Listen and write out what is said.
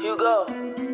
Hugo.